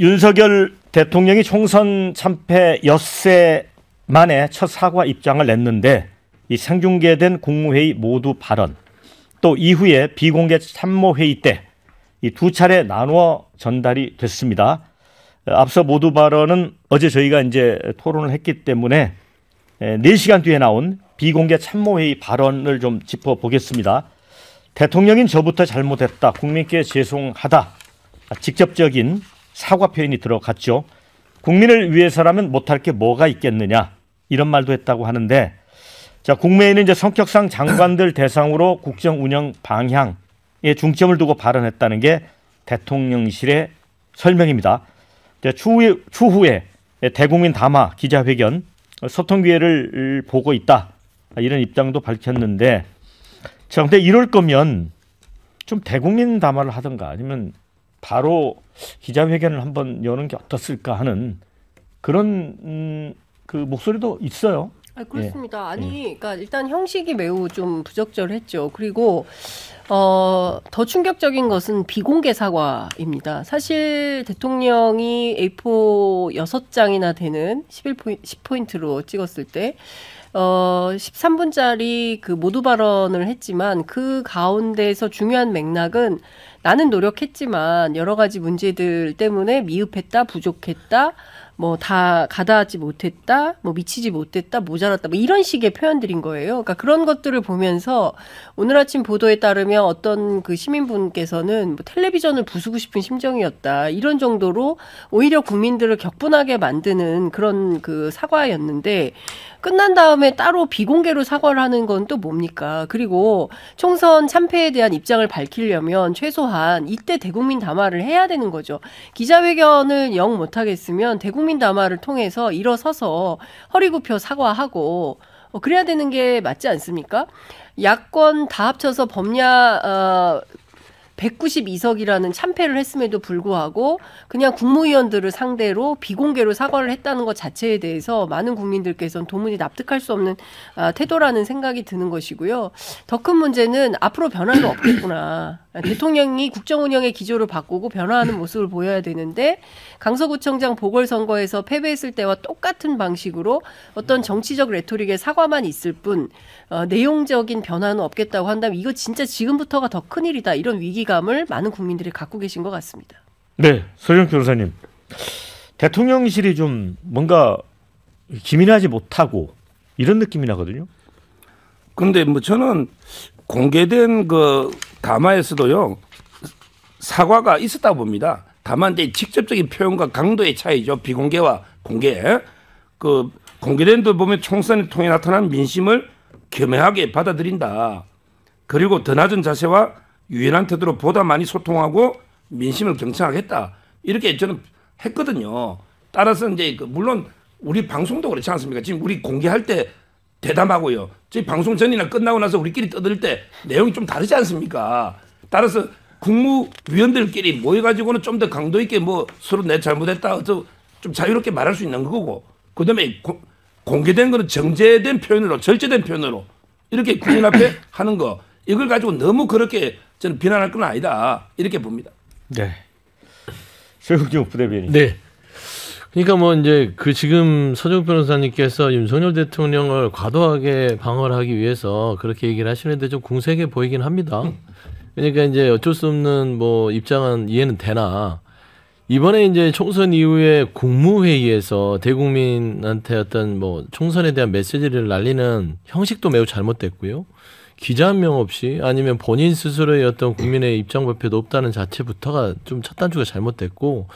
윤석열 대통령이 총선 참패 엿새 만에 첫 사과 입장을 냈는데 이 생중계된 국무회의 모두 발언 또 이후에 비공개 참모회의 때 이 두 차례 나누어 전달이 됐습니다. 앞서 모두 발언은 어제 저희가 이제 토론을 했기 때문에 4시간 뒤에 나온 비공개 참모회의 발언을 좀 짚어보겠습니다. 대통령인 저부터 잘못했다. 국민께 죄송하다. 직접적인 사과 표현이 들어갔죠. 국민을 위해서라면 못할 게 뭐가 있겠느냐. 이런 말도 했다고 하는데 자, 국무회의는 이제 성격상 장관들 대상으로 국정 운영 방향에 중점을 두고 발언했다는 게 대통령실의 설명입니다. 추후에, 추후에 대국민 담화 기자회견 소통 기회를 보고 있다. 이런 입장도 밝혔는데 자, 근데 이럴 거면 좀 대국민 담화를 하든가 아니면 바로 기자회견을 한번 여는 게 어떻을까 하는 그런 음, 그 목소리도 있어요. 아, 그렇습니다. 예. 아니, 그러니까 일단 형식이 매우 좀 부적절했죠. 그리고 어, 더 충격적인 것은 비공개 사과입니다. 사실 대통령이 A4 6장이나 되는 11포인, 10포인트로 찍었을 때 어, 13분짜리 그 모두 발언을 했지만 그 가운데서 중요한 맥락은 나는 노력했지만 여러 가지 문제들 때문에 미흡했다, 부족했다, 뭐 다 가다하지 못했다, 뭐 미치지 못했다, 모자랐다, 뭐 이런 식의 표현들인 거예요. 그러니까 그런 것들을 보면서 오늘 아침 보도에 따르면 어떤 그 시민분께서는 뭐 텔레비전을 부수고 싶은 심정이었다 이런 정도로 오히려 국민들을 격분하게 만드는 그런 그 사과였는데 끝난 다음에 따로 비공개로 사과를 하는 건 또 뭡니까? 그리고 총선 참패에 대한 입장을 밝히려면 최소한 이때 대국민 담화를 해야 되는 거죠. 기자회견을 영 못하겠으면 대국민 담화를 통해서 일어서서 허리 굽혀 사과하고 어, 그래야 되는 게 맞지 않습니까? 야권 다 합쳐서 범야 어, 192석이라는 참패를 했음에도 불구하고 그냥 국무위원들을 상대로 비공개로 사과를 했다는 것 자체에 대해서 많은 국민들께서는 도무지 납득할 수 없는 아, 태도라는 생각이 드는 것이고요. 더 큰 문제는 앞으로 변화는 없겠구나. 대통령이 국정 운영의 기조를 바꾸고 변화하는 모습을 보여야 되는데 강서구청장 보궐선거에서 패배했을 때와 똑같은 방식으로 어떤 정치적 레토릭의 사과만 있을 뿐 어, 내용적인 변화는 없겠다고 한다면 이거 진짜 지금부터가 더 큰일이다 이런 위기 감을 많은 국민들이 갖고 계신 것 같습니다. 네, 서영 변호사님 대통령실이 좀 뭔가 기민하지 못하고 이런 느낌이 나거든요. 그런데 뭐 저는 공개된 그 담화에서도요 사과가 있었다 봅니다. 다만 이제 직접적인 표현과 강도의 차이죠. 비공개와 공개. 그 공개된 데 보면 총선을 통해 나타난 민심을 겸허하게 받아들인다. 그리고 더 낮은 자세와 유연한 태도로 보다 많이 소통하고 민심을 경청하겠다. 이렇게 저는 했거든요. 따라서 이제 그 물론 우리 방송도 그렇지 않습니까? 지금 우리 공개할 때 대담하고요. 저희 방송 전이나 끝나고 나서 우리끼리 떠들 때 내용이 좀 다르지 않습니까? 따라서 국무위원들끼리 모여가지고는 좀 더 강도 있게 뭐 서로 내 잘못했다 좀 자유롭게 말할 수 있는 거고 그다음에 고, 공개된 거는 정제된 표현으로 절제된 표현으로 이렇게 국민 앞에 하는 거 이걸 가지고 너무 그렇게 저는 비난할 건 아니다 이렇게 봅니다. 네. 최국종 부대변인. 네. 그러니까 뭐 이제 그 지금 서정 변호사님께서 윤석열 대통령을 과도하게 방어를 하기 위해서 그렇게 얘기를 하시는데 좀 궁색해 보이긴 합니다. 그러니까 이제 어쩔 수 없는 뭐 입장은 이해는 되나 이번에 이제 총선 이후에 국무회의에서 대국민한테 어떤 뭐 총선에 대한 메시지를 날리는 형식도 매우 잘못됐고요. 기자 한 명 없이 아니면 본인 스스로의 어떤 국민의 입장 발표도 없다는 자체부터가 좀 첫 단추가 잘못됐고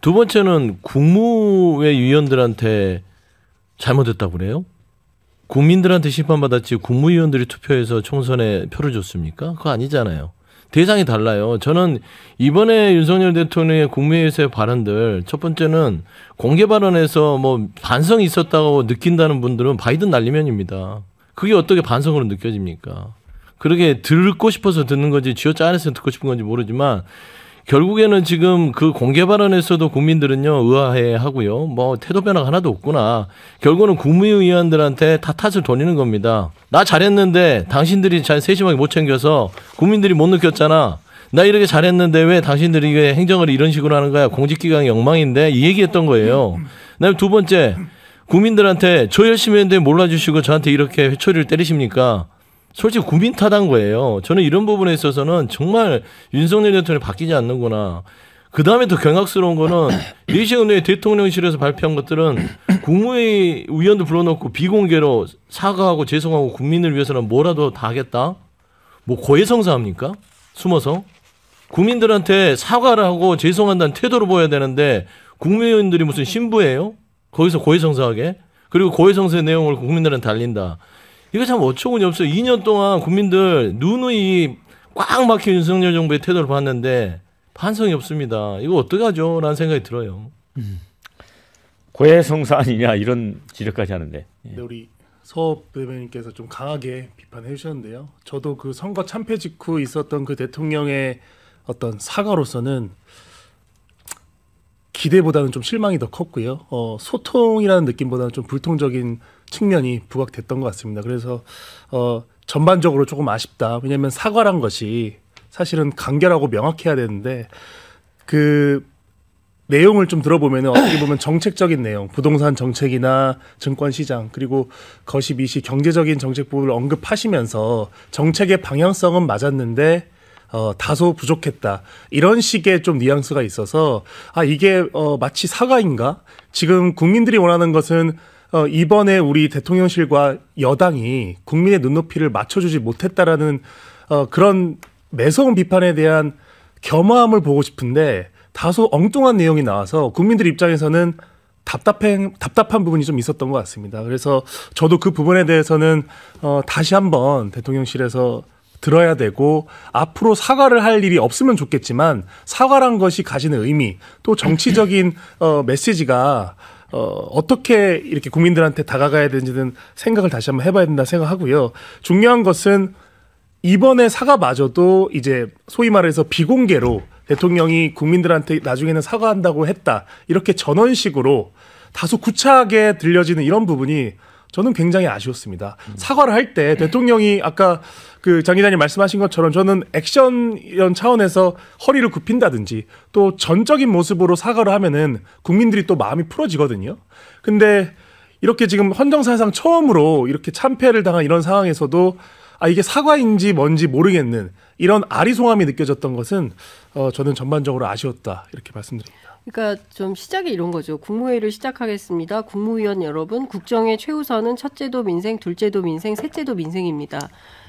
두 번째는 국무회 위원들한테 잘못했다고 그래요? 국민들한테 심판받았지 국무위원들이 투표해서 총선에 표를 줬습니까? 그거 아니잖아요. 대상이 달라요. 저는 이번에 윤석열 대통령의 국무회의에서의 발언들 첫 번째는 공개 발언에서 뭐 반성이 있었다고 느낀다는 분들은 바이든 날리면입니다. 그게 어떻게 반성으로 느껴집니까? 그러게 듣고 싶어서 듣는 건지 쥐어짜 안에서 듣고 싶은 건지 모르지만 결국에는 지금 그 공개 발언에서도 국민들은요 의아해 하고요 뭐 태도 변화가 하나도 없구나 결국은 국무위원들한테 다 탓을 돌리는 겁니다 나 잘했는데 당신들이 잘 세심하게 못 챙겨서 국민들이 못 느꼈잖아 나 이렇게 잘했는데 왜 당신들이 이게 행정을 이런 식으로 하는 거야? 공직기강이 엉망인데 이 얘기했던 거예요. 그다음에 두 번째 국민들한테 저 열심히 했는데 몰라주시고 저한테 이렇게 회초리를 때리십니까? 솔직히 국민 탓한 거예요. 저는 이런 부분에 있어서는 정말 윤석열 대통령이 바뀌지 않는구나. 그 다음에 더 경악스러운 거는 내시경 내에 대통령실에서 발표한 것들은 국무회의 위원도 불러놓고 비공개로 사과하고 죄송하고 국민을 위해서는 뭐라도 다 하겠다. 뭐 고해성사합니까? 숨어서 국민들한테 사과를 하고 죄송한다는 태도를 보여야 되는데 국무위원들이 무슨 신부예요? 거기서 고해성사하게 그리고 고해성사의 내용을 국민들한테 알린다. 이거 참 어처구니 없어요. 2년 동안 국민들 누누이 꽉 막힌 윤석열 정부의 태도를 봤는데 반성이 없습니다. 이거 어떡하죠? 라는 생각이 들어요. 고해성사 아니냐 이런 지적까지 하는데 네, 우리 서업 대변인께서 좀 강하게 비판해 주셨는데요. 저도 그 선거 참패 직후 있었던 그 대통령의 어떤 사과로서는 기대보다는 좀 실망이 더 컸고요. 어, 소통이라는 느낌보다는 좀 불통적인 측면이 부각됐던 것 같습니다. 그래서 어, 전반적으로 조금 아쉽다. 왜냐하면 사과란 것이 사실은 간결하고 명확해야 되는데 그 내용을 좀 들어보면 어떻게 보면 정책적인 내용, 부동산 정책이나 증권 시장 그리고 거시 미시 경제적인 정책 부분을 언급하시면서 정책의 방향성은 맞았는데 어, 다소 부족했다. 이런 식의 좀 뉘앙스가 있어서 아 이게 어, 마치 사과인가? 지금 국민들이 원하는 것은 어, 이번에 우리 대통령실과 여당이 국민의 눈높이를 맞춰주지 못했다라는 어, 그런 매서운 비판에 대한 겸허함을 보고 싶은데 다소 엉뚱한 내용이 나와서 국민들 입장에서는 답답한 답답한 부분이 좀 있었던 것 같습니다. 그래서 저도 그 부분에 대해서는 어, 다시 한번 대통령실에서 들어야 되고 앞으로 사과를 할 일이 없으면 좋겠지만 사과란 것이 가지는 의미 또 정치적인 어, 메시지가 어, 어떻게 이렇게 국민들한테 다가가야 되는지는 생각을 다시 한번 해봐야 된다 생각하고요. 중요한 것은 이번에 사과마저도 이제 소위 말해서 비공개로 대통령이 국민들한테 나중에는 사과한다고 했다. 이렇게 전원식으로 다소 구차하게 들려지는 이런 부분이 저는 굉장히 아쉬웠습니다. 사과를 할 때 대통령이 아까 그 장 기자님 말씀하신 것처럼 저는 액션 이런 차원에서 허리를 굽힌다든지 또 전적인 모습으로 사과를 하면은 국민들이 또 마음이 풀어지거든요. 근데 이렇게 지금 헌정사상 처음으로 이렇게 참패를 당한 이런 상황에서도 아 이게 사과인지 뭔지 모르겠는 이런 아리송함이 느껴졌던 것은 어 저는 전반적으로 아쉬웠다 이렇게 말씀드립니다. 그러니까 좀 시작이 이런 거죠. 국무회의를 시작하겠습니다. 국무위원 여러분, 국정의 최우선은 첫째도 민생, 둘째도 민생, 셋째도 민생입니다.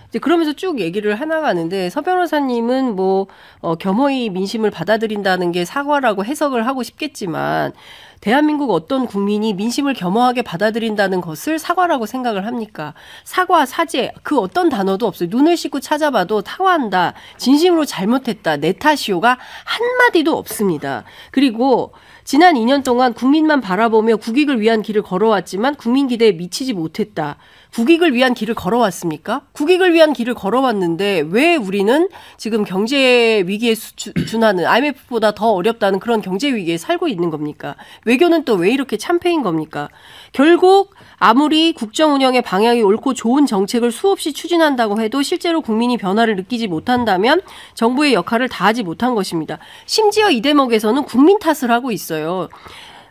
이제 그러면서 쭉 얘기를 해나가는데 서 변호사님은 뭐 어, 겸허히 민심을 받아들인다는 게 사과라고 해석을 하고 싶겠지만 대한민국 어떤 국민이 민심을 겸허하게 받아들인다는 것을 사과라고 생각을 합니까? 사과, 사죄, 그 어떤 단어도 없어요. 눈을 씻고 찾아봐도 사과한다, 진심으로 잘못했다, 내 탓이오가 한 마디도 없습니다. 그리고 지난 2년 동안 국민만 바라보며 국익을 위한 길을 걸어왔지만 국민 기대에 미치지 못했다. 국익을 위한 길을 걸어왔습니까? 국익을 위한 길을 걸어왔는데 왜 우리는 지금 경제 위기에 준하는 IMF보다 더 어렵다는 그런 경제 위기에 살고 있는 겁니까? 외교는 또 왜 이렇게 참패인 겁니까? 결국 아무리 국정 운영의 방향이 옳고 좋은 정책을 수없이 추진한다고 해도 실제로 국민이 변화를 느끼지 못한다면 정부의 역할을 다하지 못한 것입니다. 심지어 이 대목에서는 국민 탓을 하고 있어요.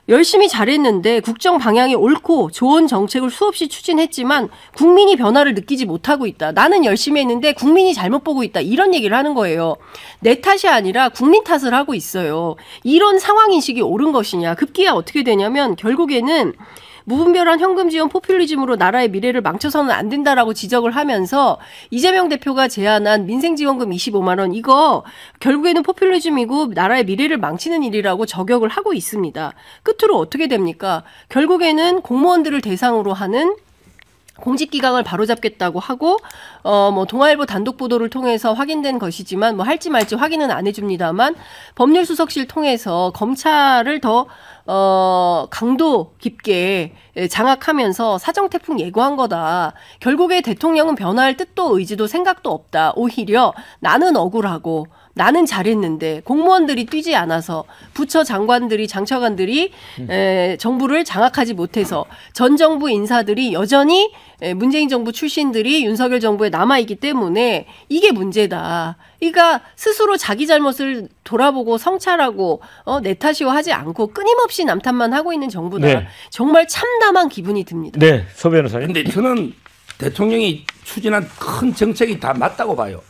열심히 잘했는데 국정 방향이 옳고 좋은 정책을 수없이 추진했지만 국민이 변화를 느끼지 못하고 있다. 나는 열심히 했는데 국민이 잘못 보고 있다. 이런 얘기를 하는 거예요. 내 탓이 아니라 국민 탓을 하고 있어요. 이런 상황 인식이 옳은 것이냐. 급기야 어떻게 되냐면 결국에는 무분별한 현금 지원 포퓰리즘으로 나라의 미래를 망쳐서는 안 된다라고 지적을 하면서 이재명 대표가 제안한 민생지원금 25만 원 이거 결국에는 포퓰리즘이고 나라의 미래를 망치는 일이라고 저격을 하고 있습니다. 끝으로 어떻게 됩니까? 결국에는 공무원들을 대상으로 하는 공직기강을 바로잡겠다고 하고 어 뭐 동아일보 단독 보도를 통해서 확인된 것이지만 뭐 할지 말지 확인은 안 해줍니다만 법률 수석실 통해서 검찰을 더 어, 강도 깊게 장악하면서 사정 태풍 예고한 거다. 결국에 대통령은 변화할 뜻도 의지도 생각도 없다. 오히려 나는 억울하고 나는 잘했는데 공무원들이 뛰지 않아서 부처 장관들이 장처관들이 에, 정부를 장악하지 못해서 전 정부 인사들이 여전히 에, 문재인 정부 출신들이 윤석열 정부에 남아 있기 때문에 이게 문제다. 그러니까 스스로 자기 잘못을 돌아보고 성찰하고 어, 내 탓이고 하지 않고 끊임없이 남탓만 하고 있는 정부다. 네. 정말 참담한 기분이 듭니다. 네, 서 변호사님. 근데 저는 대통령이 추진한 큰 정책이 다 맞다고 봐요.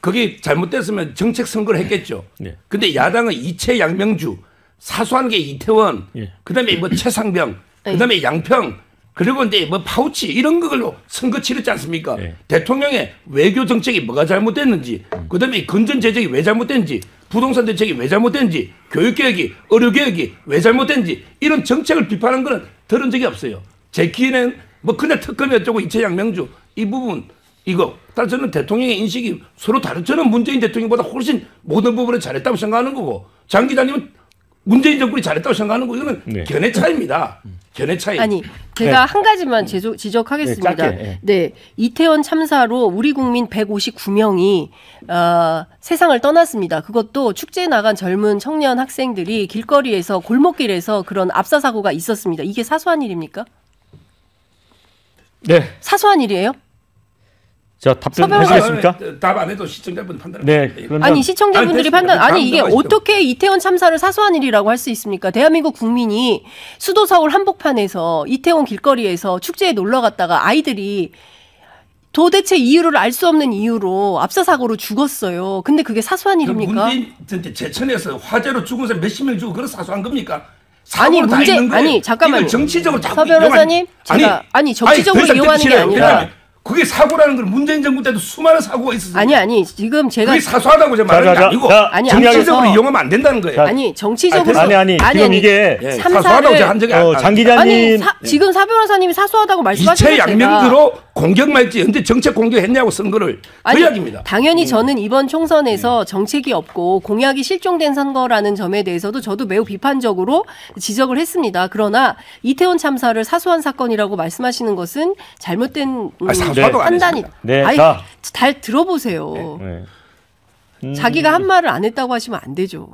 그게 잘못됐으면 정책 선거를 했겠죠. 네. 근데 야당은 이채 양명주, 사소한 게 이태원, 예. 그다음에 뭐 최상병, 그다음에 양평, 그리고 이제 뭐 파우치 이런 걸로 선거 치렀지 않습니까? 예. 대통령의 외교 정책이 뭐가 잘못됐는지, 그다음에 건전 재정이 왜 잘못됐는지, 부동산 대책이 왜 잘못됐는지, 교육 개혁이, 의료 개혁이 왜 잘못됐는지 이런 정책을 비판한 거는 들은 적이 없어요. 제 기회는 뭐 그냥 특검이 어쩌고 이채 양명주 이 부분 이거 따라 저는 대통령의 인식이 서로 다른 저는 문재인 대통령보다 훨씬 모든 부분을 잘했다고 생각하는 거고 장 기자님은 문재인 정권이 잘했다고 생각하는 거 이거는 네. 견해 차이입니다. 견해 차이. 아니 제가 한 가지만 지적, 지적하겠습니다. 네, 짧게, 예. 네, 이태원 참사로 우리 국민 159명이 어, 세상을 떠났습니다. 그것도 축제에 나간 젊은 청년 학생들이 길거리에서 골목길에서 그런 압사 사고가 있었습니다. 이게 사소한 일입니까? 네, 사소한 일이에요? 자서 답변 하시겠습니까? 답 안 해도 시청자분 판단. 네, 아니 시청자분들이 아니, 판단. 아니 이게. 어떻게 이태원 참사를 사소한 일이라고 할 수 있습니까? 대한민국 국민이 수도 서울 한복판에서 이태원 길거리에서 축제에 놀러 갔다가 아이들이 도대체 이유를 알 수 없는 이유로 압사 사고로 죽었어요. 근데 그게 사소한 그 일입니까? 문재인 제천에서 화재로 죽은 사람 몇십 명 죽고 그런 사소한 겁니까? 아니, 문제-. 아니, 잠깐만요. 정치적으로 자꾸 서 변호사님, 이용한- 제가- 아니, 정치적으로 더 이상 이용하는 게. 아니라- 그게 사고라는 건 문재인 정부 때도 수많은 사고가 있었어요. 아니 아니 지금 제가 그게 사소하다고 제가 자, 말하는 자, 게 자, 아니고 자, 아니, 정치적으로 이용하면 안 된다는 거예요. 아니 정치적으로 아니 아니, 지금 이게 예, 사소하다고 제가 한 적이 어, 안- 장 아니 기자님 사- 지금 사 변호사님이 사소하다고 말씀하셨어요. 이채 양명주로 공격 말지 언제 정책 공격했냐고 선거를 그 아니, 이야기입니다. 당연히 저는 이번 총선에서 정책이 없고 공약이 실종된 선거라는 점에 대해서도 저도 매우 비판적으로 지적을 했습니다. 그러나 이태원 참사를 사소한 사건이라고 말씀하시는 것은 잘못된 음, 아니, 사소하다고 안 판단이. 네, 아니, 자. 잘 들어보세요. 네. 자기가 한 말을 안 했다고 하시면 안 되죠.